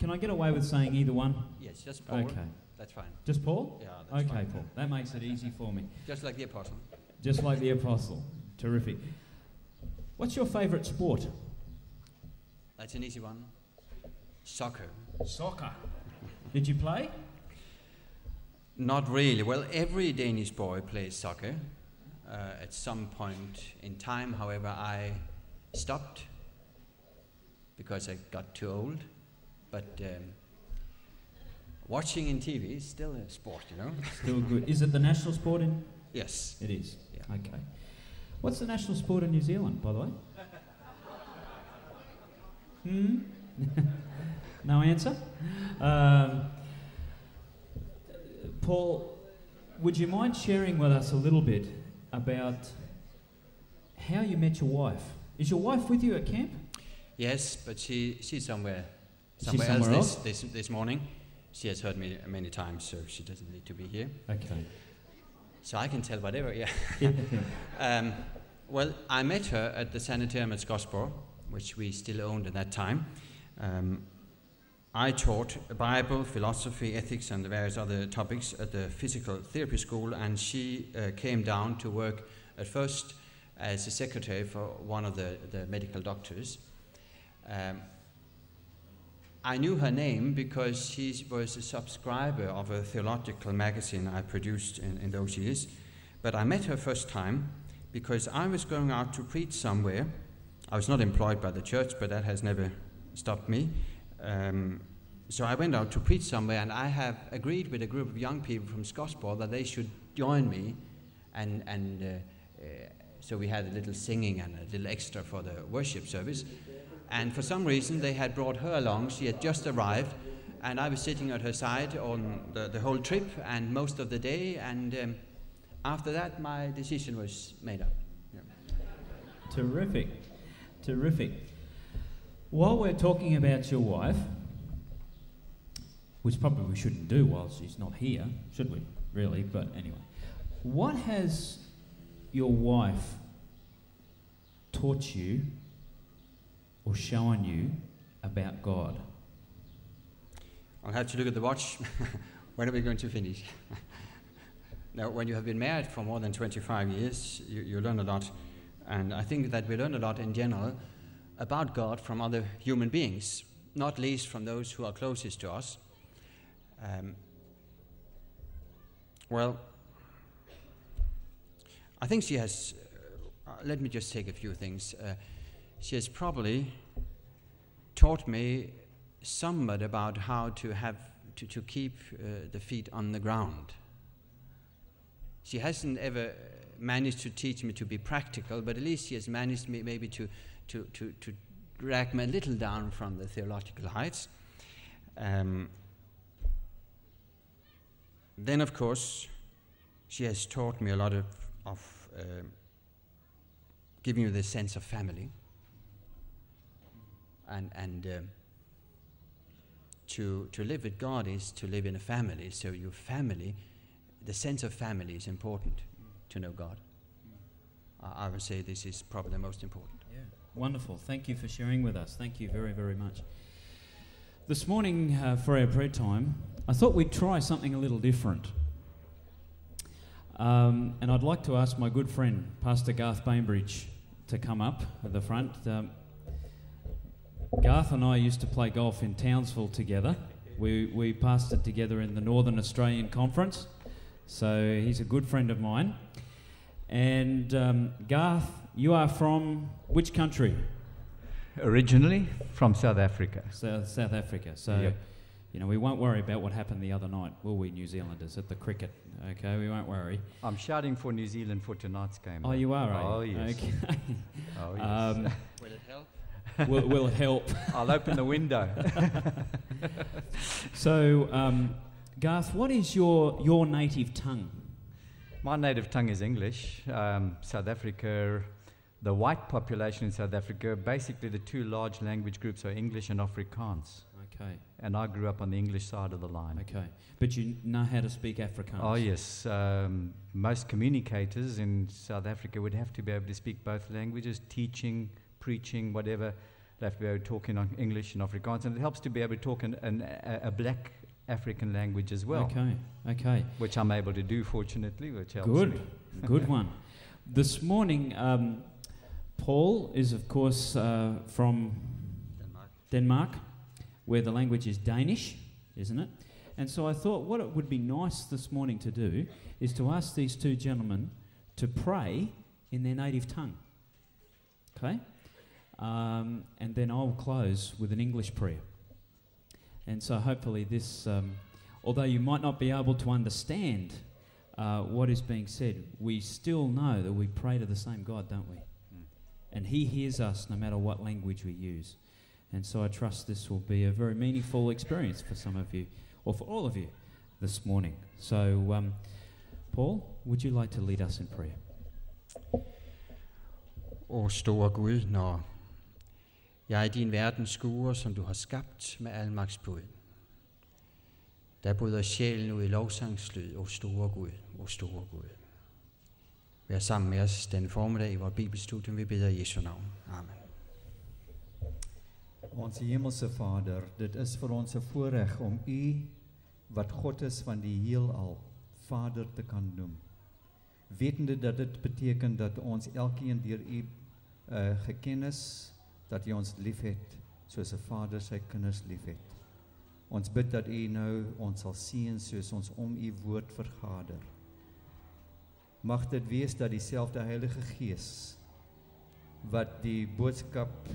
Can I get away with saying either one? Yes, just Paul. Okay. That's fine. Just Paul? Yeah, that's Okay, fine. Paul. That makes it easy for me. Just like the apostle. Just like the apostle. Terrific. What's your favourite sport? That's an easy one. Soccer. Soccer. Did you play? Not really. Well, every Danish boy plays soccer. Uh, at some point in time, however, I stopped because I got too old. But um, watching in TV is still a sport, you know? Still good. Is it the national sport in? yes. It is. Yeah. Okay. What's the national sport in New Zealand, by the way? Hmm? no answer? Um, Paul, would you mind sharing with us a little bit about how you met your wife? Is your wife with you at camp? Yes, but she, she's somewhere, somewhere, somewhere else, else? This, this, this morning. She has heard me many times, so she doesn't need to be here. Okay. So I can tell whatever, yeah. Um, well, I met her at the sanitarium at Skodsborg, which we still owned at that time. Um, I taught Bible, philosophy, ethics, and various other topics at the physical therapy school, and she uh, came down to work at first as a secretary for one of the, the medical doctors. Um, I knew her name because she was a subscriber of a theological magazine I produced in, in those years. But I met her first time because I was going out to preach somewhere. I was not employed by the church, but that has never stopped me. Um, so I went out to preach somewhere, and I have agreed with a group of young people from Skodsborg that they should join me. And, and uh, uh, so we had a little singing and a little extra for the worship service. And for some reason, they had brought her along. She had just arrived, and I was sitting at her side on the, the whole trip and most of the day. And um, after that, my decision was made up. Yeah. Terrific. Terrific. While we're talking about your wife, which probably we shouldn't do while she's not here, should we? Really? But anyway, what has your wife taught you or shown you about God? I'll have to look at the watch. when are we going to finish? now, when you have been married for more than 25 years, you, you learn a lot. And I think that we learn a lot in general about God from other human beings, not least from those who are closest to us. Um, well, I think she has, uh, let me just take a few things. Uh, she has probably taught me somewhat about how to have to, to keep uh, the feet on the ground. She hasn't ever managed to teach me to be practical, but at least she has managed me maybe to, to, to, to drag me a little down from the theological heights. Um, then, of course, she has taught me a lot of, of uh, giving you the sense of family and, and um, to, to live with God is to live in a family. So, your family, the sense of family is important to know God. I I would say this is probably the most important. Yeah. Wonderful. Thank you for sharing with us. Thank you very, very much. This morning, uh, for our prayer time, I thought we'd try something a little different. Um, and I'd like to ask my good friend, Pastor Garth Bainbridge, to come up at the front. Um, Garth and I used to play golf in Townsville together. We, we passed it together in the Northern Australian Conference. So he's a good friend of mine. And um, Garth, you are from which country? Originally from South Africa. South, South Africa. So, Yep. you know, we won't worry about what happened the other night, will we, New Zealanders, at the cricket? Okay, we won't worry. I'm shouting for New Zealand for tonight's game. Oh, though. you are, are Oh, you? yes. Okay. Oh, yes. um, Will will help? I'll open the window. So, um, Garth, what is your, your native tongue? My native tongue is English. Um, South Africa, the white population in South Africa, basically the two large language groups are English and Afrikaans. Okay, And I grew up on the English side of the line. okay. But you know how to speak Afrikaans? Oh, yes. Um, most communicators in South Africa would have to be able to speak both languages, teaching, preaching, whatever. Have to be able to talk in English and Afrikaans, and it helps to be able to talk in, in a, a, black African language as well. Okay, okay. Which I'm able to do, fortunately, which helps Good, me. good one. This morning, um, Paul is, of course, uh, from Denmark. Denmark, where the language is Danish, isn't it? And so I thought what it would be nice this morning to do is to ask these two gentlemen to pray in their native tongue. Okay? Um, and then I'll close with an English prayer. And so hopefully, this, um, although you might not be able to understand uh, what is being said, we still know that we pray to the same God, don't we? Mm. And He hears us no matter what language we use. And so I trust this will be a very meaningful experience for some of you, or for all of you, this morning. So, um, Paul, would you like to lead us in prayer? O store Gud, når jeg er din verdens skuer, som du har skabt med al magtsbud. Der bryder sjælen ud i lovsangslyd, o store Gud, o store Gud. Vær sammen med os denne formiddag i vores bibelstudium, vi beder i Jesu navn. Amen. Ons hemelse Vader, dit is vir ons 'n voorreg om U wat God is van die heelal, Vader te kan noem. Wetende dat dit beteken dat ons elkeen deur U uh geken is, dat U ons liefhet soos 'n vader sy kinders liefhet. Ons bid dat U nou ons sal seën soos ons om U woord vergader. Mag dit wees dat dieselfde Heilige Gees wat die boodskap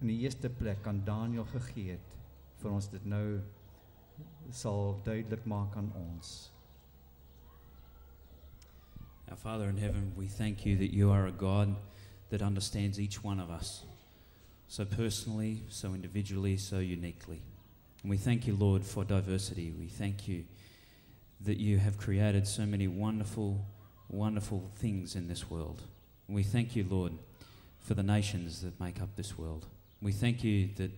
in die eerste plek aan Daniel gegee het vir ons dit nou sal duidelik maak aan ons. Our Father in heaven, we thank you that you are a God that understands each one of us so personally, so individually, so uniquely. And we thank you, Lord, for diversity. We thank you that you have created so many wonderful, wonderful things in this world. And we thank you, Lord, for the nations that make up this world. We thank you that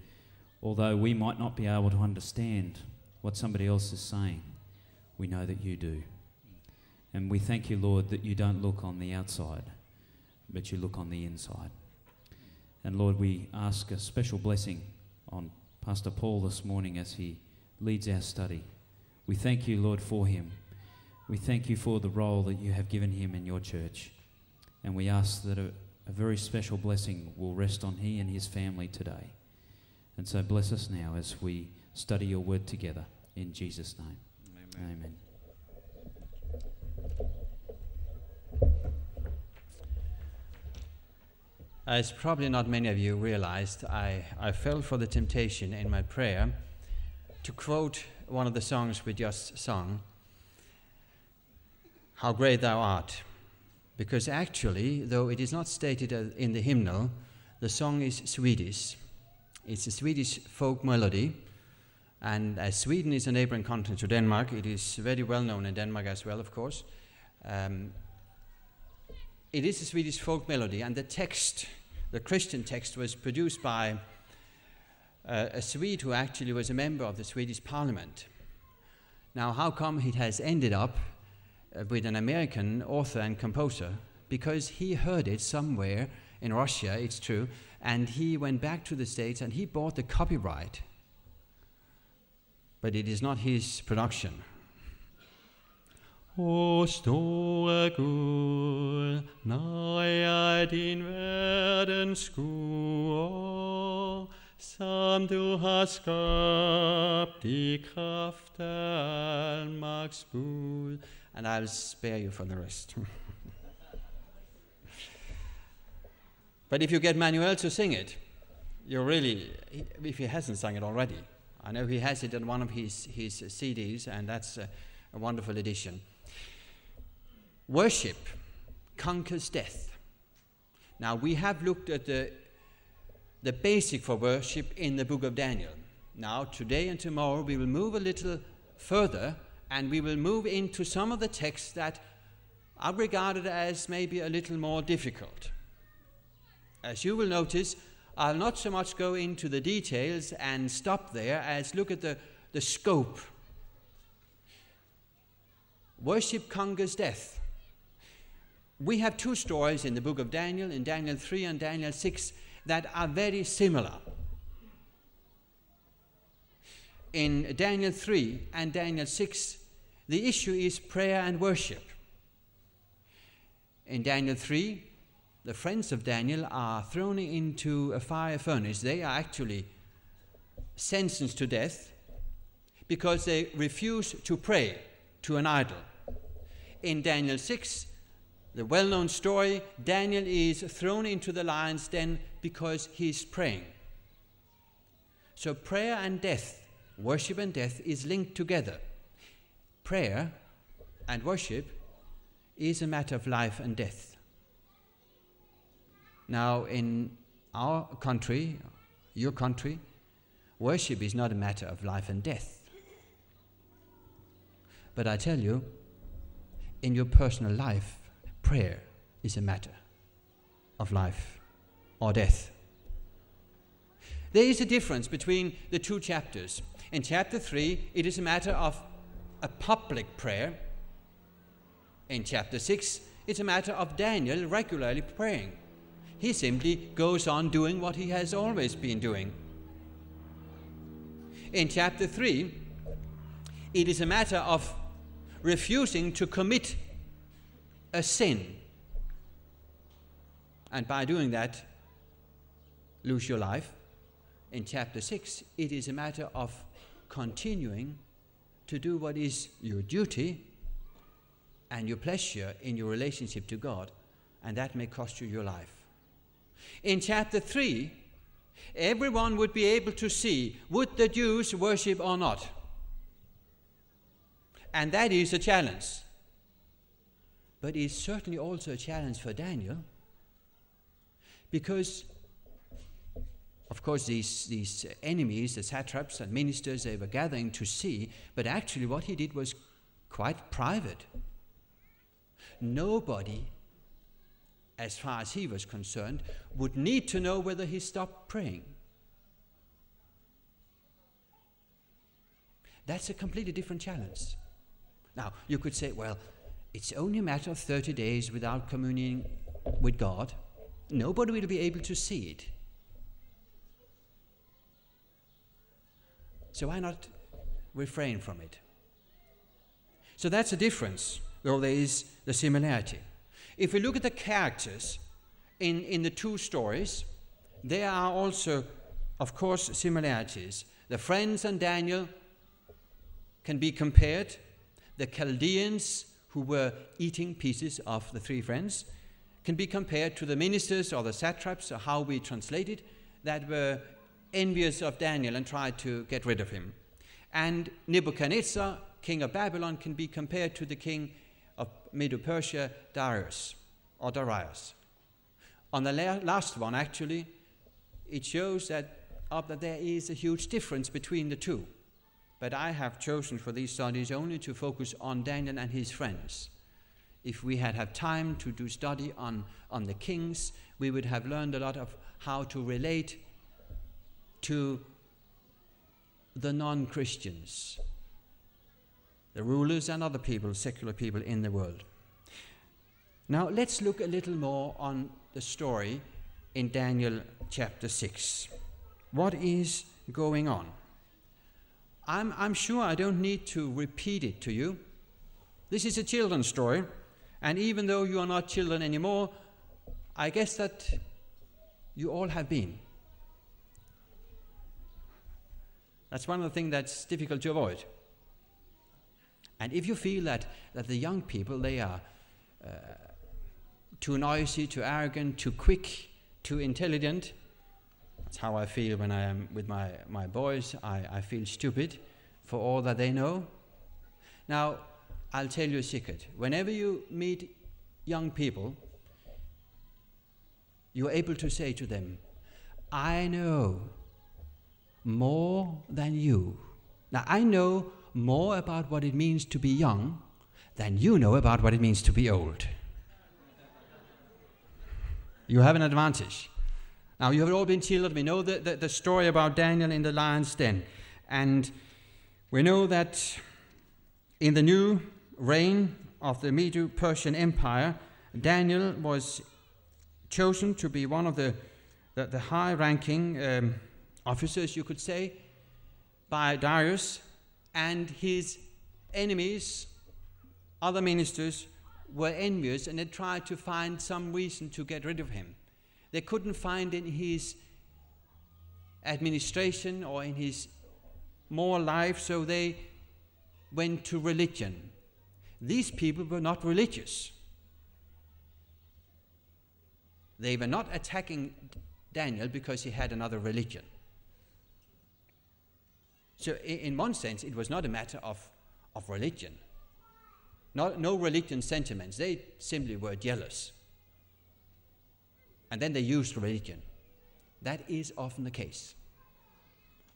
although we might not be able to understand what somebody else is saying, we know that you do. And we thank you, Lord, that you don't look on the outside, but you look on the inside. And Lord, we ask a special blessing on Pastor Paul this morning as he leads our study. We thank you, Lord, for him. We thank you for the role that you have given him in your church. And we ask that a, a very special blessing will rest on he and his family today. And so bless us now as we study your word together. In Jesus' name. Amen. Amen. As probably not many of you realized, I, I fell for the temptation in my prayer to quote one of the songs we just sung, How Great Thou Art. Because actually, though it is not stated uh, in the hymnal, the song is Swedish. It's a Swedish folk melody, and as Sweden is a neighboring country to Denmark, it is very well known in Denmark as well, of course. Um, it is a Swedish folk melody, and the text, the Christian text, was produced by uh, a Swede who actually was a member of the Swedish parliament. Now, how come it has ended up uh, with an American author and composer? Because he heard it somewhere in Russia, it's true, and he went back to the States and he bought the copyright. But it is not his production. Store Gud, når er jeg din verden skuer, som du har skabt i kraft af al magts bud. And I'll spare you from the rest. but if you get Manuel to sing it, you're really, if he hasn't sung it already, I know he has it on one of his, his CDs, and that's a, a wonderful addition. Worship conquers death. Now, we have looked at the, the basic for worship in the book of Daniel. Now, today and tomorrow, we will move a little further and we will move into some of the texts that are regarded as maybe a little more difficult. As you will notice, I'll not so much go into the details and stop there as look at the, the scope. Worship conquers death. We have two stories in the book of Daniel, in Daniel 3 and Daniel 6, that are very similar. In Daniel 3 and Daniel 6, the issue is prayer and worship. In Daniel 3, the friends of Daniel are thrown into a fire furnace. They are actually sentenced to death because they refuse to pray to an idol. In Daniel 6, the well known story Daniel is thrown into the lion's den because he's praying. So, prayer and death, worship and death, is linked together. Prayer and worship is a matter of life and death. Now, in our country, your country, worship is not a matter of life and death. But I tell you, in your personal life, prayer is a matter of life or death. There is a difference between the two chapters. In chapter 3, it is a matter of a public prayer. In chapter 6, it's a matter of Daniel regularly praying. He simply goes on doing what he has always been doing. In chapter 3, it is a matter of refusing to commit a sin. And by doing that, lose your life. In chapter 6, it is a matter of continuing to do what is your duty and your pleasure in your relationship to God, and that may cost you your life. In chapter 3, everyone would be able to see would the Jews worship or not. And that is a challenge. But it's certainly also a challenge for Daniel because, of course, these, these enemies, the satraps and ministers, they were gathering to see, but actually what he did was quite private. Nobody, as far as he was concerned, would need to know whether he stopped praying. That's a completely different challenge. Now, you could say, well, it's only a matter of 30 days without communing with God. Nobody will be able to see it. So why not refrain from it? So that's the difference, though there is the similarity. If we look at the characters in, in the two stories, there are also, of course, similarities. The friends and Daniel can be compared. The Chaldeans who were eating pieces of the three friends can be compared to the ministers or the satraps, or how we translate it, that were envious of Daniel and tried to get rid of him. And Nebuchadnezzar, king of Babylon, can be compared to the king of Medo Persia, Darius, or Darius. On the la- last one, actually, it shows that, uh, that there is a huge difference between the two. But I have chosen for these studies only to focus on Daniel and his friends. If we had had time to do study on, on the kings, we would have learned a lot of how to relate to the non Christians, the rulers and other people, secular people in the world. Now, let's look a little more on the story in Daniel chapter 6. What is going on? I'm, I'm sure I don't need to repeat it to you. This is a children's story, and even though you are not children anymore, I guess that you all have been. That's one of the things that's difficult to avoid. And if you feel that, that the young people, they are uh, too noisy, too arrogant, too quick, too intelligent, that's how I feel when I am with my, my boys. I, I feel stupid for all that they know. Now, I'll tell you a secret. Whenever you meet young people, you're able to say to them, I know more than you. Now, I know more about what it means to be young than you know about what it means to be old. You have an advantage. Now, you have all been children. We know the, the, the story about Daniel in the lion's den. And we know that in the new reign of the Medo Persian Empire, Daniel was chosen to be one of the, the, the high ranking um, officers, you could say, by Darius and his enemies, other ministers, were envious and they tried to find some reason to get rid of him. They couldn't find in his administration or in his more life, so they went to religion. These people were not religious. They were not attacking Daniel because he had another religion. So, in one sense, it was not a matter of, of religion. Not, no religion sentiments. They simply were jealous. And then they used religion. That is often the case.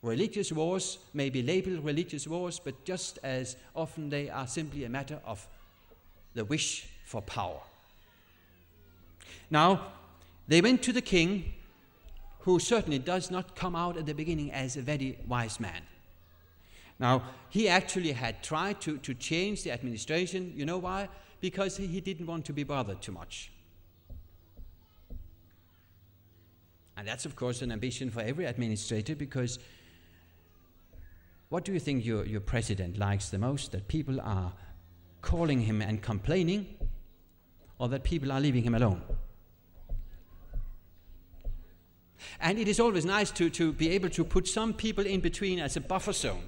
Religious wars may be labeled religious wars, but just as often they are simply a matter of the wish for power. Now, they went to the king, who certainly does not come out at the beginning as a very wise man. Now, he actually had tried to, to change the administration. You know why? Because he, he didn't want to be bothered too much. And that's, of course, an ambition for every administrator because what do you think your, your president likes the most? That people are calling him and complaining, or that people are leaving him alone? And it is always nice to, to be able to put some people in between as a buffer zone.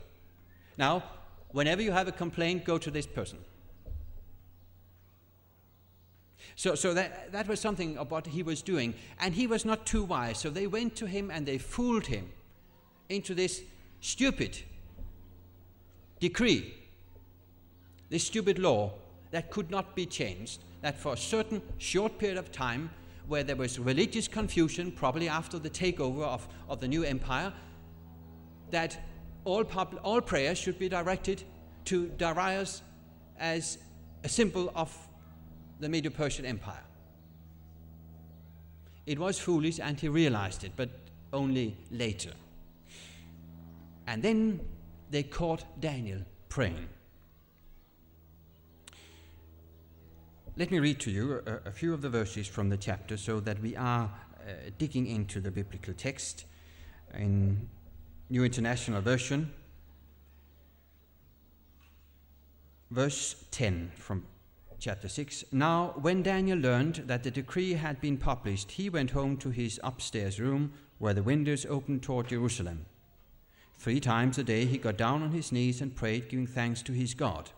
Now, whenever you have a complaint, go to this person. So, so that, that was something of what he was doing. And he was not too wise. So they went to him and they fooled him into this stupid decree, this stupid law that could not be changed, that for a certain short period of time, where there was religious confusion, probably after the takeover of, of the new empire, that all, pub- all prayers should be directed to Darius as a symbol of the Medo Persian Empire. It was foolish and he realized it, but only later. And then they caught Daniel praying. Let me read to you a, a, few of the verses from the chapter so that we are uh, digging into the biblical text. In New International Version, verse 10 from chapter 6. Now, when Daniel learned that the decree had been published, he went home to his upstairs room where the windows opened toward Jerusalem. Three times a day he got down on his knees and prayed, giving thanks to his God.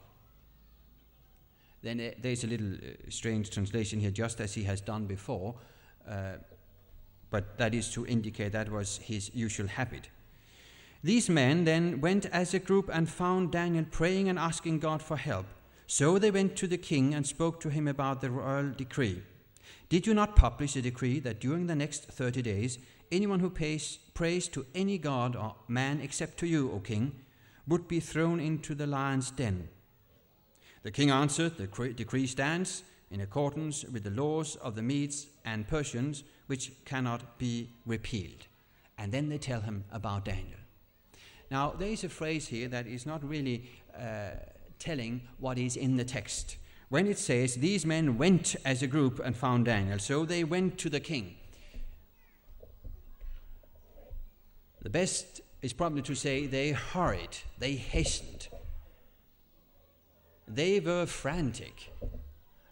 Then uh, there's a little uh, strange translation here, just as he has done before, uh, but that is to indicate that was his usual habit. These men then went as a group and found Daniel praying and asking God for help. So they went to the king and spoke to him about the royal decree. Did you not publish a decree that during the next thirty days, anyone who pays, prays to any god or man except to you, O king, would be thrown into the lion's den? The king answered, The decree stands in accordance with the laws of the Medes and Persians, which cannot be repealed. And then they tell him about Daniel. Now, there is a phrase here that is not really uh, telling what is in the text. When it says, These men went as a group and found Daniel, so they went to the king. The best is probably to say they hurried, they hastened. They were frantic.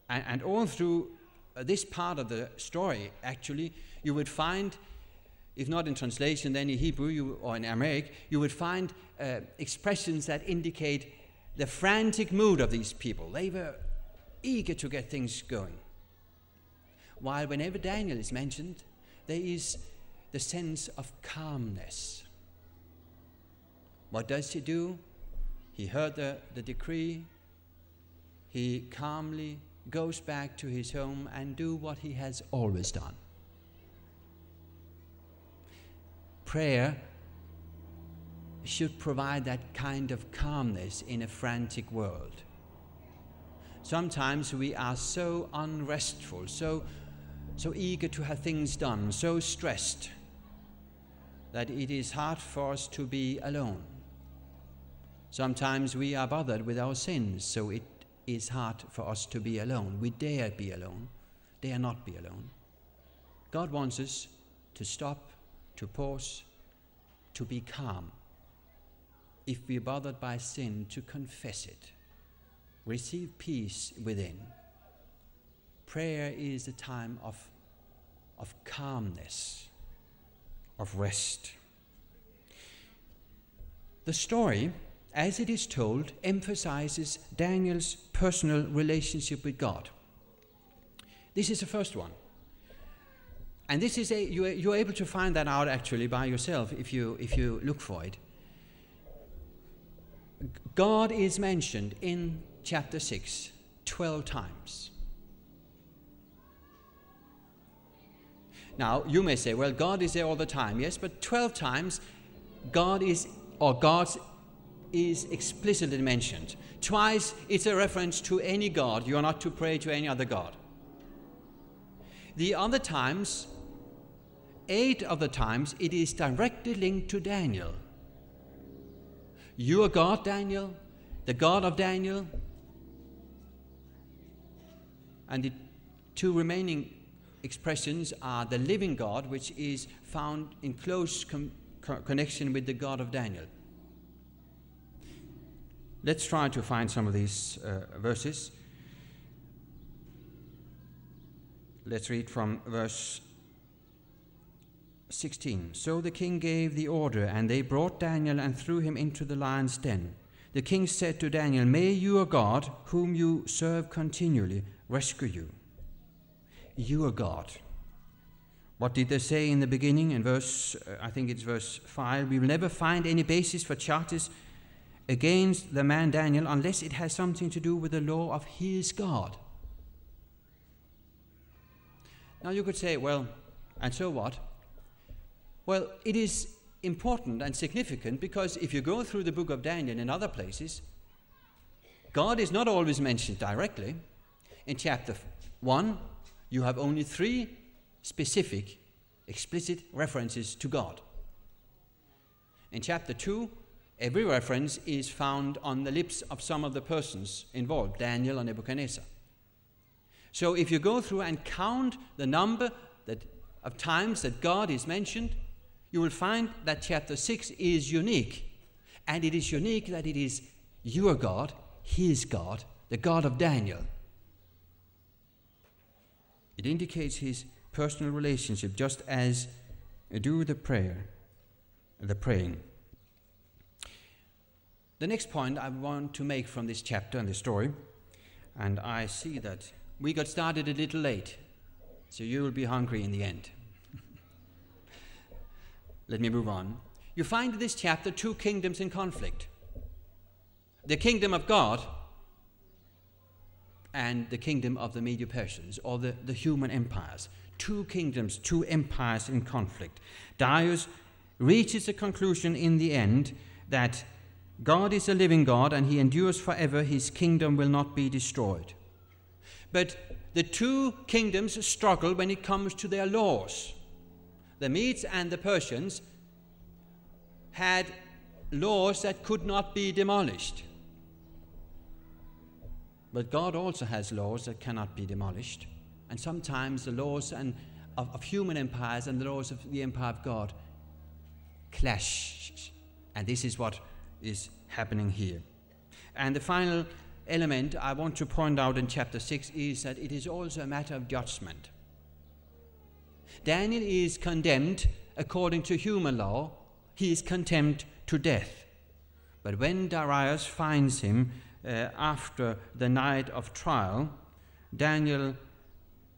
And, and all through uh, this part of the story, actually, you would find if not in translation, then in Hebrew you, or in Aramaic, you would find uh, expressions that indicate the frantic mood of these people. They were eager to get things going. While whenever Daniel is mentioned, there is the sense of calmness. What does he do? He heard the, the decree. He calmly goes back to his home and do what he has always done. prayer should provide that kind of calmness in a frantic world. Sometimes we are so unrestful, so, so eager to have things done, so stressed that it is hard for us to be alone. Sometimes we are bothered with our sins, so it is hard for us to be alone. We dare be alone, dare not be alone. God wants us to stop, to pause, to be calm. If we're bothered by sin, to confess it. Receive peace within. Prayer is a time of, of calmness, of rest. The story, as it is told, emphasizes Daniel's personal relationship with God. This is the first one. And this is a, you, you're able to find that out actually by yourself if you, if you look for it. God is mentioned in chapter 6 12 times. Now, you may say, well, God is there all the time. Yes, but 12 times God is, or God is explicitly mentioned. Twice it's a reference to any God. You are not to pray to any other God. The other times, eight of the times, it is directly linked to Daniel. You are God, Daniel, the God of Daniel. And the two remaining expressions are the living God, which is found in close connection with the God of Daniel. Let's try to find some of these uh, verses. Let's read from verse 16. So the king gave the order, and they brought Daniel and threw him into the lion's den. The king said to Daniel, May your God, whom you serve continually, rescue you. Your God. What did they say in the beginning? In verse, uh, I think it's verse 5 We will never find any basis for charges against the man Daniel unless it has something to do with the law of his God. Now you could say, well, and so what? Well, it is important and significant because if you go through the book of Daniel and other places, God is not always mentioned directly. In chapter 1, you have only three specific, explicit references to God. In chapter 2, every reference is found on the lips of some of the persons involved, Daniel and Nebuchadnezzar. So if you go through and count the number that, of times that God is mentioned, you will find that chapter 6 is unique. And it is unique that it is your God, his God, the God of Daniel. It indicates his personal relationship, just as do the prayer, the praying. The next point I want to make from this chapter and the story, and I see that we got started a little late, so you will be hungry in the end. Let me move on. You find in this chapter two kingdoms in conflict the kingdom of God and the kingdom of the Medo Persians, or the, the human empires. Two kingdoms, two empires in conflict. Darius reaches the conclusion in the end that God is a living God and he endures forever, his kingdom will not be destroyed. But the two kingdoms struggle when it comes to their laws the Medes and the Persians had laws that could not be demolished. But God also has laws that cannot be demolished. And sometimes the laws and, of, of human empires and the laws of the empire of God clash. And this is what is happening here. And the final element I want to point out in chapter 6 is that it is also a matter of judgment. Daniel is condemned according to human law, he is condemned to death. But when Darius finds him uh, after the night of trial, Daniel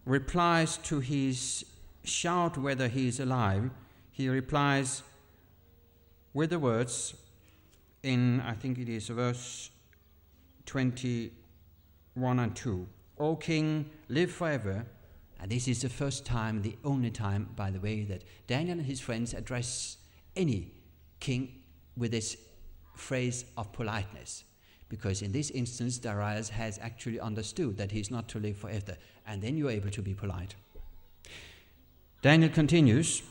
replies to his shout whether he is alive. He replies with the words in, I think it is verse 21 and 2 O king, live forever. And this is the first time, the only time, by the way, that Daniel and his friends address any king with this phrase of politeness. Because in this instance, Darius has actually understood that he's not to live forever, and then you're able to be polite. Daniel continues.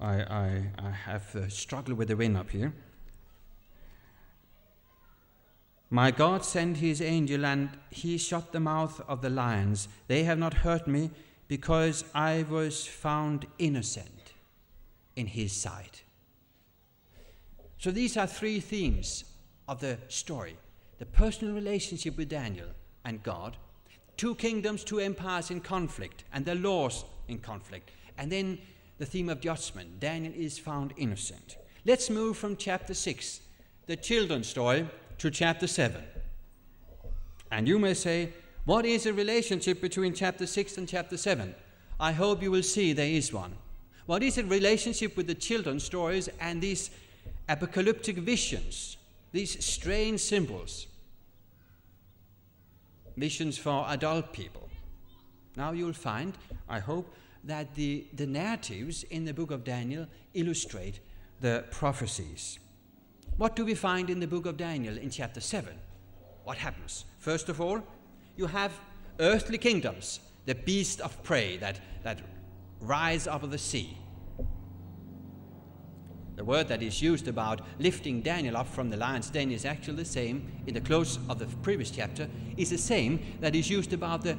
I, I, I have uh, struggled with the wind up here. My God sent his angel, and he shut the mouth of the lions. They have not hurt me, because I was found innocent in his sight. So these are three themes of the story the personal relationship with Daniel and God, two kingdoms, two empires in conflict, and their laws in conflict, and then the theme of judgment. Daniel is found innocent. Let's move from chapter 6, the children's story, to chapter 7. And you may say, what is the relationship between chapter 6 and chapter 7? I hope you will see there is one. What is the relationship with the children's stories and these apocalyptic visions, these strange symbols? Visions for adult people. Now you'll find, I hope, that the, the narratives in the book of Daniel illustrate the prophecies. What do we find in the book of Daniel in chapter 7? What happens? First of all, you have earthly kingdoms, the beast of prey that, that rise out of the sea. The word that is used about lifting Daniel up from the lion's den is actually the same in the close of the previous chapter, is the same that is used about the,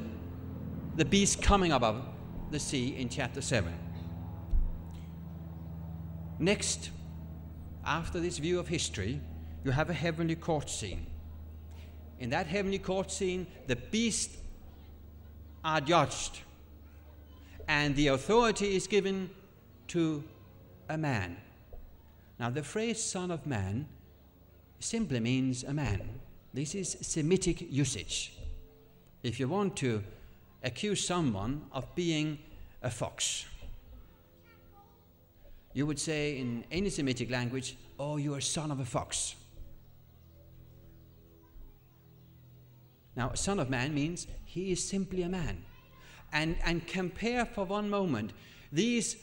the beast coming above the sea in chapter 7. Next, after this view of history, you have a heavenly court scene. In that heavenly court scene, the beasts are judged, and the authority is given to a man. Now, the phrase son of man simply means a man. This is Semitic usage. If you want to accuse someone of being a fox, you would say in any Semitic language, Oh, you are son of a fox. Now, a son of man means he is simply a man. And, and compare for one moment these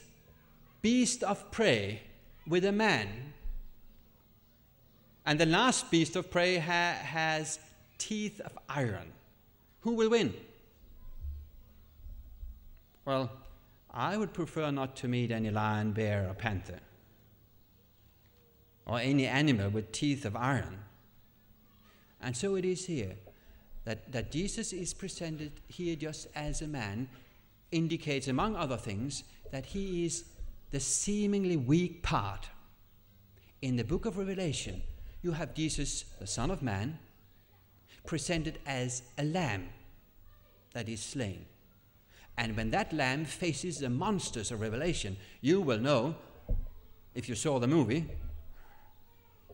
beasts of prey with a man. And the last beast of prey ha- has teeth of iron. Who will win? Well, I would prefer not to meet any lion, bear, or panther, or any animal with teeth of iron. And so it is here that, that Jesus is presented here just as a man, indicates, among other things, that he is the seemingly weak part. In the book of Revelation, you have Jesus, the Son of Man, presented as a lamb that is slain. And when that lamb faces the monsters of Revelation, you will know, if you saw the movie,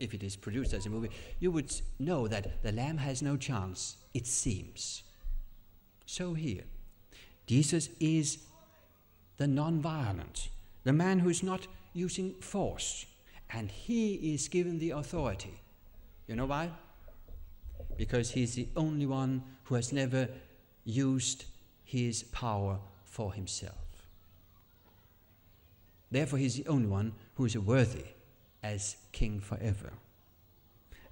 if it is produced as a movie, you would know that the lamb has no chance, it seems. So here, Jesus is the non violent, the man who's not using force, and he is given the authority. You know why? Because he's the only one who has never used his power for himself. Therefore, he's the only one who is worthy as king forever.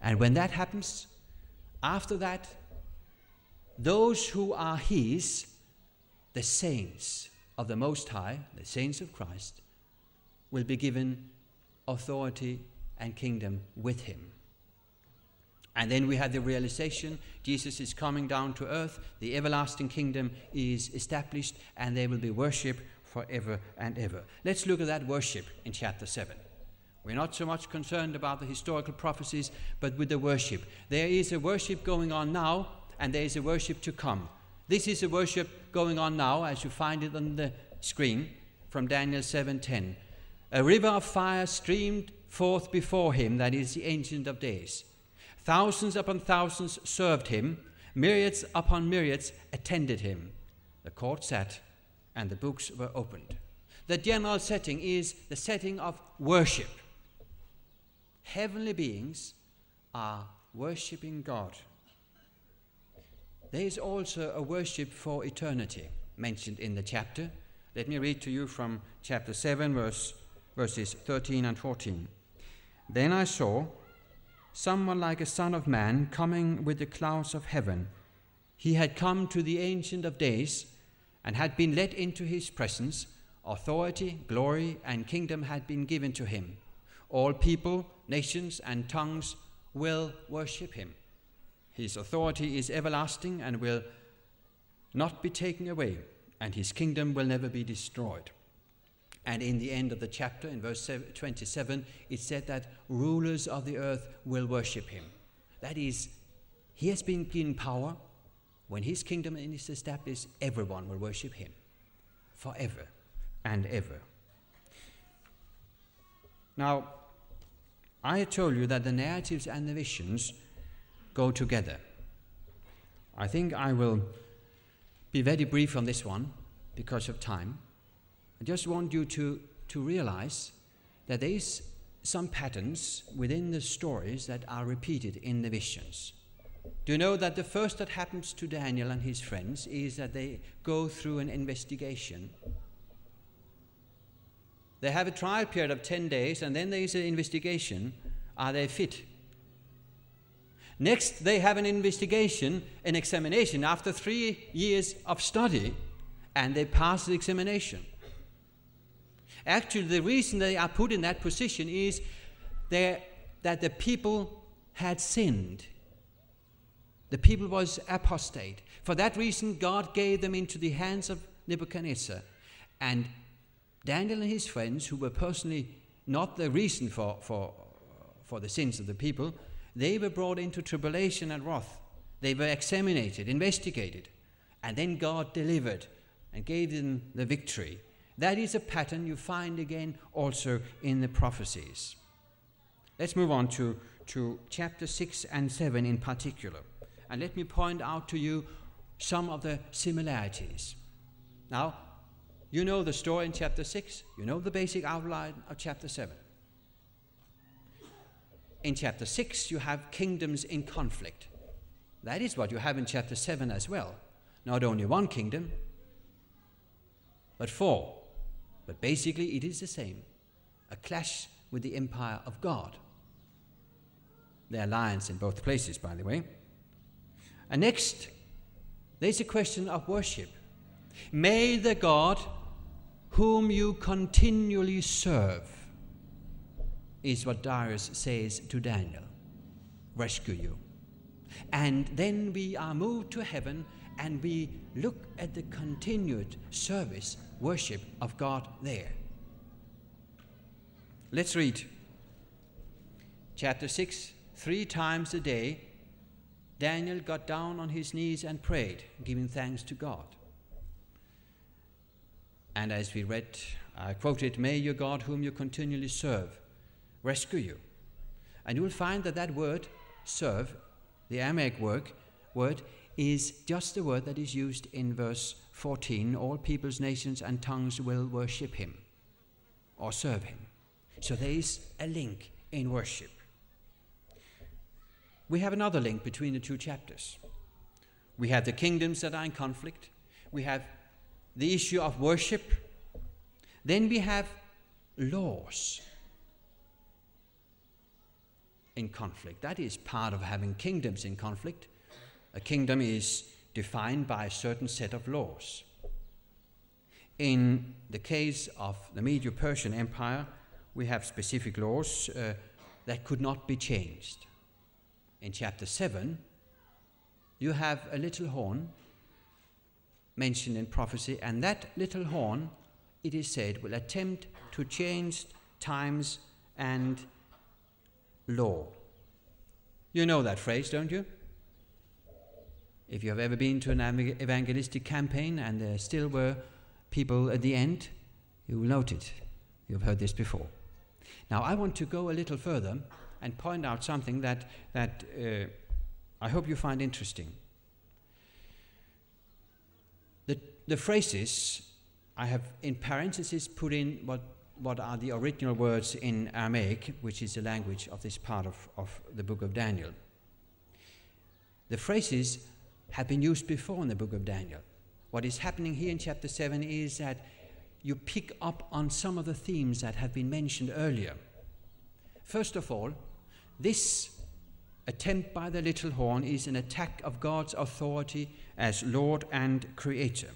And when that happens, after that, those who are his, the saints of the Most High, the saints of Christ, will be given authority and kingdom with him. And then we have the realization Jesus is coming down to earth, the everlasting kingdom is established, and they will be worshipped forever and ever. Let's look at that worship in chapter 7. We're not so much concerned about the historical prophecies, but with the worship. There is a worship going on now, and there is a worship to come. This is a worship going on now, as you find it on the screen from Daniel 7:10. A river of fire streamed forth before him, that is the Ancient of Days. Thousands upon thousands served him, myriads upon myriads attended him. The court sat, and the books were opened. The general setting is the setting of worship heavenly beings are worshipping God. There is also a worship for eternity mentioned in the chapter. Let me read to you from chapter 7, verse, verses 13 and 14. Then I saw someone like a son of man coming with the clouds of heaven. He had come to the Ancient of Days and had been led into his presence. Authority, glory, and kingdom had been given to him. All people, nations, and tongues will worship him. His authority is everlasting and will not be taken away, and his kingdom will never be destroyed. And in the end of the chapter, in verse 27, it said that rulers of the earth will worship him. That is, he has been given power. When his kingdom is established, everyone will worship him forever and ever. Now, I told you that the narratives and the visions go together. I think I will be very brief on this one because of time. I just want you to, to realize that there is some patterns within the stories that are repeated in the visions. Do you know that the first that happens to Daniel and his friends is that they go through an investigation? They have a trial period of 10 days and then there is an investigation. Are they fit? Next, they have an investigation, an examination after three years of study, and they pass the examination. Actually, the reason they are put in that position is that the people had sinned. The people was apostate. For that reason, God gave them into the hands of Nebuchadnezzar. And Daniel and his friends, who were personally not the reason for, for, for the sins of the people, they were brought into tribulation and wrath. They were examined, investigated, and then God delivered and gave them the victory. That is a pattern you find again also in the prophecies. Let's move on to, to chapter 6 and 7 in particular. And let me point out to you some of the similarities. Now, you know the story in chapter 6, you know the basic outline of chapter 7 in chapter 6, you have kingdoms in conflict. That is what you have in chapter 7 as well. Not only one kingdom, but four. But basically, it is the same a clash with the empire of God. Are lions in both places, by the way. And next, there's a question of worship. May the God whom you continually serve is what Darius says to Daniel rescue you. And then we are moved to heaven and we look at the continued service, worship of God there. Let's read chapter 6. Three times a day, Daniel got down on his knees and prayed, giving thanks to God. And as we read, I quoted, May your God, whom you continually serve, rescue you. And you will find that that word, serve, the Aramaic word, word, is just the word that is used in verse 14 all peoples, nations, and tongues will worship him or serve him. So there is a link in worship. We have another link between the two chapters. We have the kingdoms that are in conflict, we have the issue of worship, then we have laws in conflict. That is part of having kingdoms in conflict. A kingdom is defined by a certain set of laws. In the case of the Medo Persian Empire, we have specific laws uh, that could not be changed. In chapter 7, you have a little horn mentioned in prophecy, and that little horn, it is said, will attempt to change times and law. You know that phrase, don't you? If you have ever been to an evangelistic campaign and there still were people at the end, you will note it. You've heard this before. Now, I want to go a little further and point out something that, that uh, I hope you find interesting. The, the phrases I have in parentheses put in what what are the original words in Aramaic, which is the language of this part of, of the book of Daniel. The phrases have been used before in the book of Daniel. What is happening here in chapter 7 is that you pick up on some of the themes that have been mentioned earlier. First of all, this attempt by the little horn is an attack of God's authority as Lord and Creator.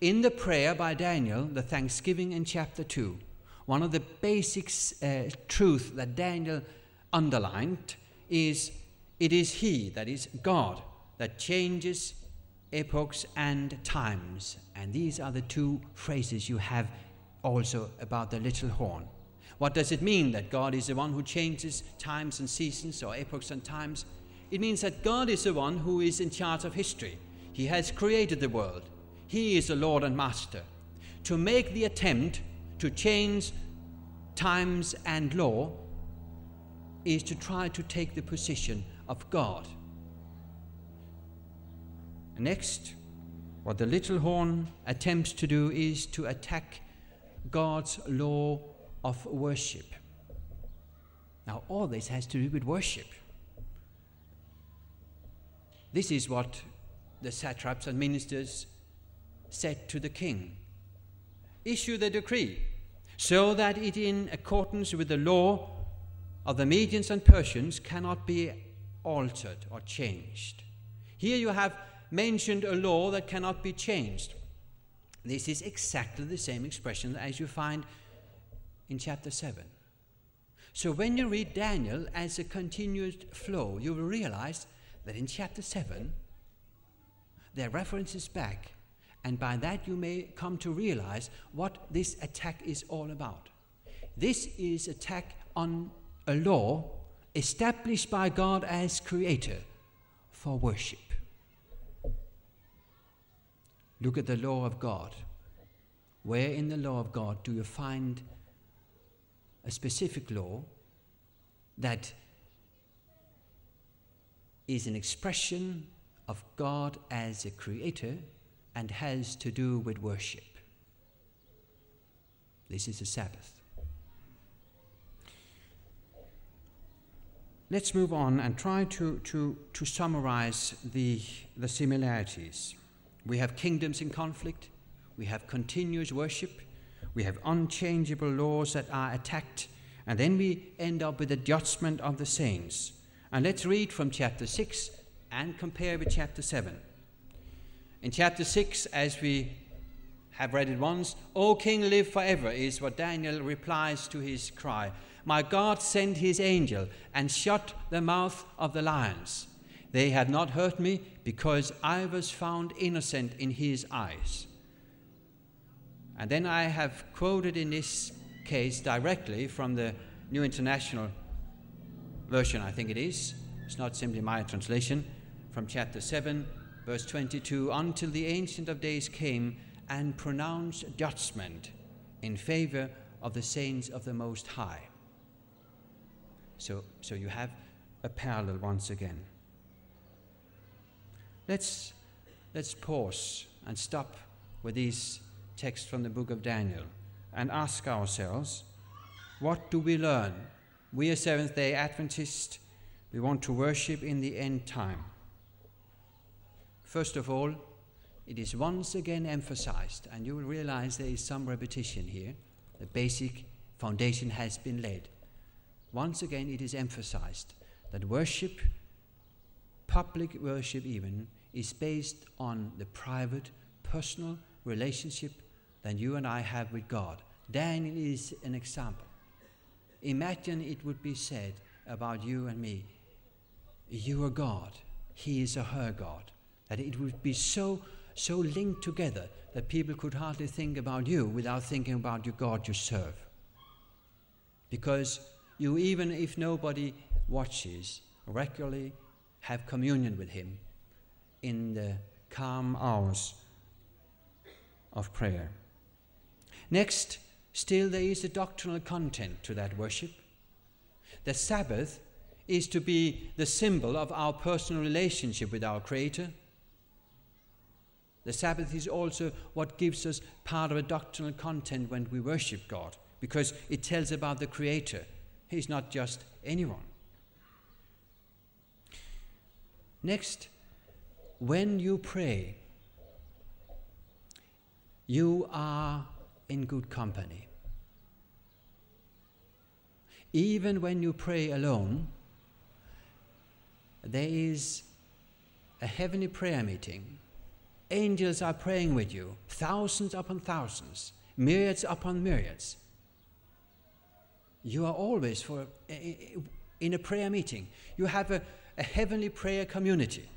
In the prayer by Daniel, the thanksgiving in chapter 2, one of the basic uh, truths that Daniel underlined is it is He, that is God, that changes epochs and times. And these are the two phrases you have also about the little horn. What does it mean that God is the one who changes times and seasons or epochs and times? It means that God is the one who is in charge of history. He has created the world. He is the Lord and Master. To make the attempt to change times and law is to try to take the position of God. Next, what the little horn attempts to do is to attack God's law of worship. Now, all this has to do with worship. This is what the satraps and ministers said to the king Issue the decree, so that it, in accordance with the law of the Medians and Persians, cannot be altered or changed. Here you have mentioned a law that cannot be changed. This is exactly the same expression as you find in chapter 7. So when you read Daniel as a continuous flow, you will realize that in chapter 7, there are references back, and by that you may come to realize what this attack is all about. This is attack on a law established by God as creator for worship. Look at the law of God. Where in the law of God do you find a specific law that is an expression of God as a creator and has to do with worship? This is the Sabbath. Let's move on and try to, to, to summarize the, the similarities. We have kingdoms in conflict, we have continuous worship, we have unchangeable laws that are attacked, and then we end up with the judgment of the saints. And let's read from chapter 6 and compare with chapter 7. In chapter 6, as we have read it once, O King, live forever, is what Daniel replies to his cry. My God sent his angel and shut the mouth of the lions. They had not hurt me because I was found innocent in his eyes. And then I have quoted in this case directly from the New International Version, I think it is. It's not simply my translation, from chapter 7, verse 22 Until the Ancient of Days came and pronounced judgment in favor of the saints of the Most High. So, so you have a parallel once again. Let's, let's pause and stop with these texts from the book of Daniel and ask ourselves what do we learn? We are Seventh day Adventists, we want to worship in the end time. First of all, it is once again emphasized, and you will realize there is some repetition here. The basic foundation has been laid. Once again, it is emphasized that worship public worship even is based on the private, personal relationship that you and I have with God. Daniel is an example. Imagine it would be said about you and me, you are God, he is a her God. That it would be so, so linked together that people could hardly think about you without thinking about your God you serve. Because you, even if nobody watches, regularly have communion with Him in the calm hours of prayer. Next, still there is a doctrinal content to that worship. The Sabbath is to be the symbol of our personal relationship with our Creator. The Sabbath is also what gives us part of a doctrinal content when we worship God, because it tells about the Creator. He's not just anyone. Next, when you pray, you are in good company. Even when you pray alone, there is a heavenly prayer meeting. Angels are praying with you, thousands upon thousands, myriads upon myriads. You are always for, eh, eh, in a prayer meeting. You have a, a heavenly prayer community,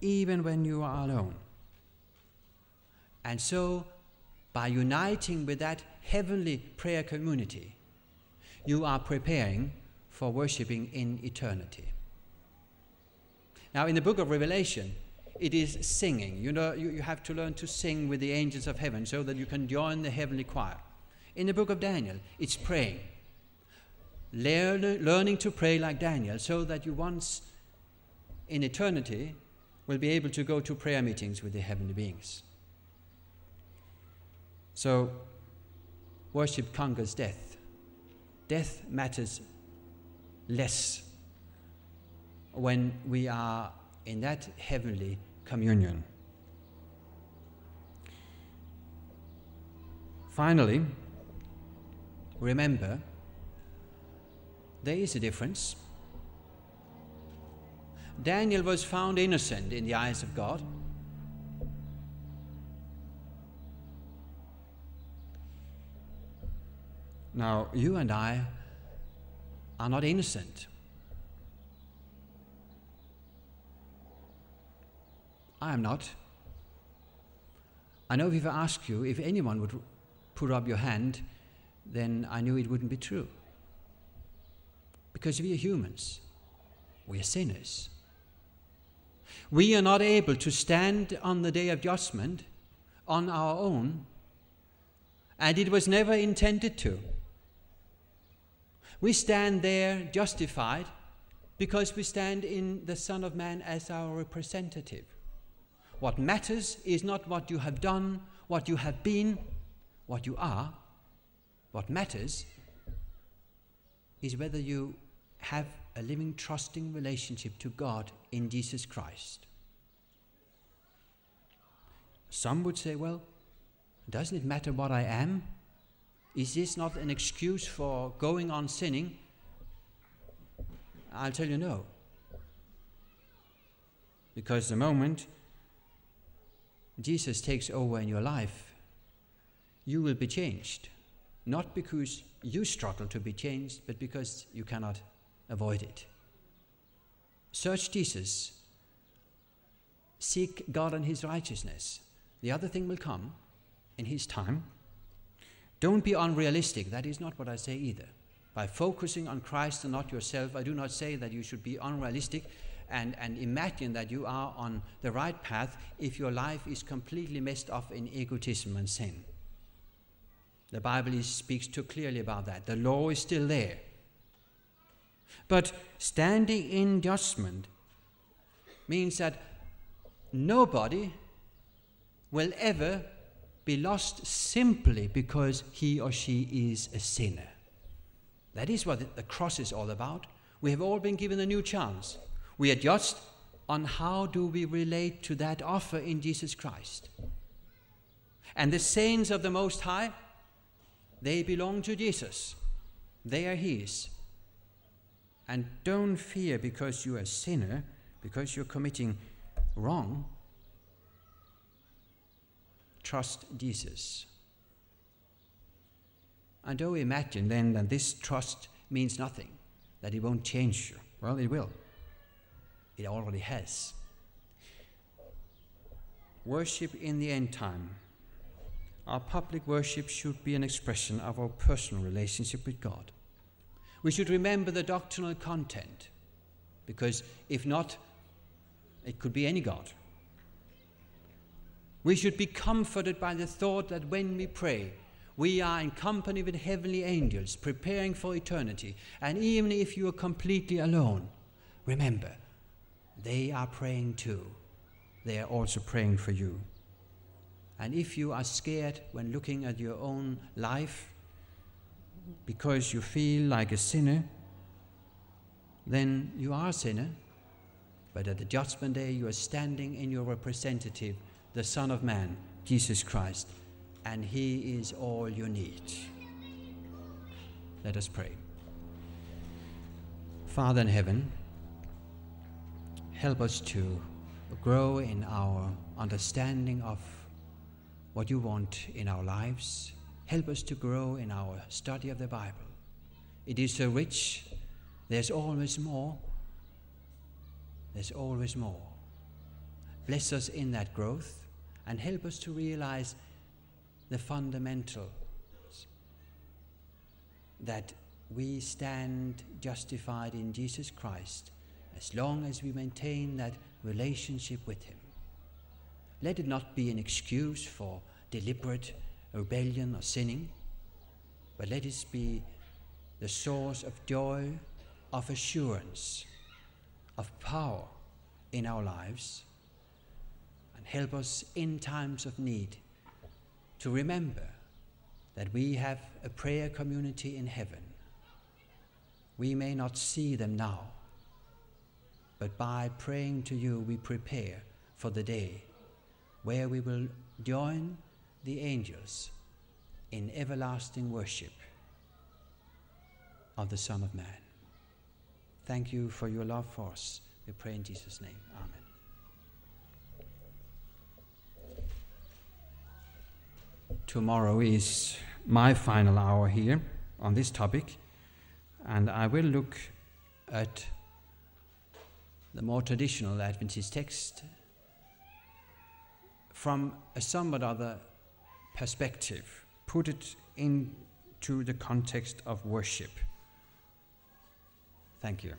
even when you are alone. And so, by uniting with that heavenly prayer community, you are preparing for worshiping in eternity. Now, in the book of Revelation, it is singing. You know, you, you have to learn to sing with the angels of heaven so that you can join the heavenly choir. In the book of Daniel, it's praying. Learn, learning to pray like Daniel so that you once in eternity will be able to go to prayer meetings with the heavenly beings. So, worship conquers death. Death matters less when we are in that heavenly communion. Finally, remember there is a difference. Daniel was found innocent in the eyes of God. Now, you and I are not innocent. I am not. I know if I ask you if anyone would put up your hand, then I knew it wouldn't be true. Because we are humans, we are sinners. We are not able to stand on the day of judgment on our own, and it was never intended to. We stand there justified because we stand in the Son of Man as our representative. What matters is not what you have done, what you have been, what you are. What matters is whether you have a living, trusting relationship to God in Jesus Christ. Some would say, well, doesn't it matter what I am? Is this not an excuse for going on sinning? I'll tell you no. Because the moment Jesus takes over in your life, you will be changed. Not because you struggle to be changed, but because you cannot avoid it. Search Jesus. Seek God and His righteousness. The other thing will come in His time. Don't be unrealistic. That is not what I say either. By focusing on Christ and not yourself, I do not say that you should be unrealistic and, and imagine that you are on the right path if your life is completely messed up in egotism and sin. The Bible is, speaks too clearly about that. The law is still there. But standing in judgment means that nobody will ever be lost simply because he or she is a sinner. That is what the cross is all about. We have all been given a new chance. We are judged on how do we relate to that offer in Jesus Christ. And the saints of the Most High, they belong to Jesus. They are His. And don't fear because you're a sinner, because you're committing wrong. Trust Jesus. And don't imagine then that this trust means nothing, that it won't change you. Well, it will. It already has. Worship in the end time. Our public worship should be an expression of our personal relationship with God. We should remember the doctrinal content, because if not, it could be any God. We should be comforted by the thought that when we pray, we are in company with heavenly angels preparing for eternity. And even if you are completely alone, remember, they are praying too. They are also praying for you. And if you are scared when looking at your own life, because you feel like a sinner, then you are a sinner. But at the judgment day, you are standing in your representative, the Son of Man, Jesus Christ, and He is all you need. Let us pray. Father in heaven, help us to grow in our understanding of what you want in our lives Help us to grow in our study of the Bible. It is so rich, there's always more. there's always more. Bless us in that growth and help us to realize the fundamentals that we stand justified in Jesus Christ as long as we maintain that relationship with Him. Let it not be an excuse for deliberate rebellion or sinning, but let it be the source of joy, of assurance, of power in our lives, and help us in times of need to remember that we have a prayer community in heaven. We may not see them now, but by praying to you, we prepare for the day where we will join the angels in everlasting worship of the Son of Man. Thank you for your love for us. We pray in Jesus' name. Amen. Tomorrow is my final hour here on this topic, and I will look at the more traditional Adventist text from a somewhat other perspective, put it into the context of worship. Thank you.